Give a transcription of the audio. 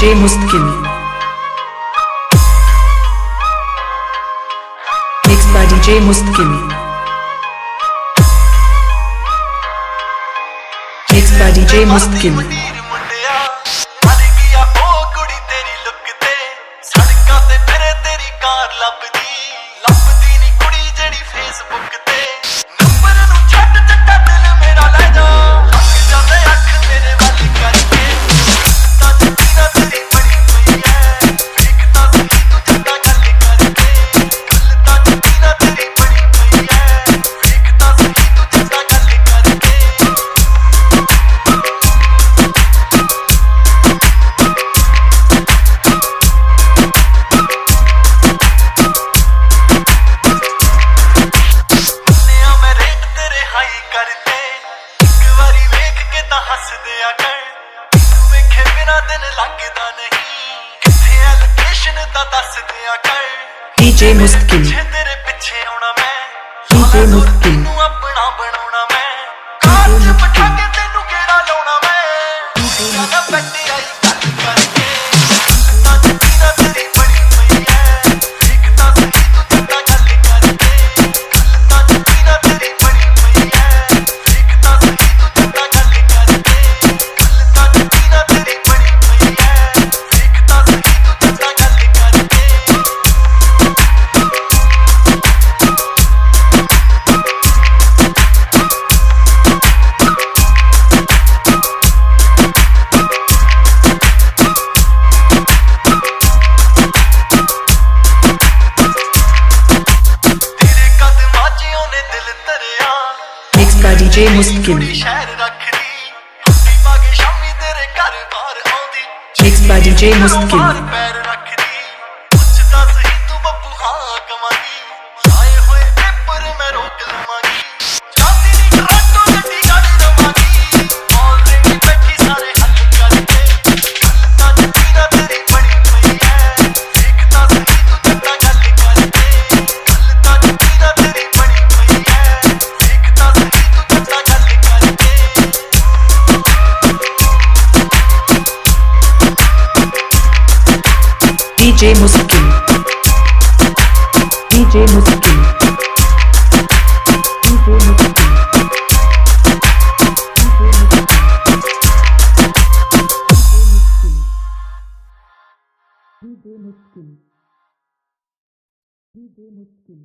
DJ Muskin mix by DJ Muskin mix by DJ Muskin ਤਾਂ ਦੱਸ ਦਿਆਂ ਕਰ। ਤੇਰੇ ਪਿੱਛੇ ਆਉਣਾ ਮੈਂ। ਡੀਜੇ ਮੁਸਤਕਿਨ ਨੂੰ ਆਪਣਾ ਬਣਾਉਣਾ ਮੈਂ। ਕਾਰ ਚ ਬਿਠਾ ਕੇ ਤੈਨੂੰ ਕਿਹੜਾ ਲਾਉਣਾ ਮੈਂ। ਡੀਜੇ ਮੁਸਤਕਿਨ ਜੇ ਮੁਸਕਿਲ। ਮਿਕਸ ਬਾਜੀ ਜੇ ਮੁਸਕਿਲ। DJ Muskin DJ Muskin DJ Muskin DJ Muskin DJ Muskin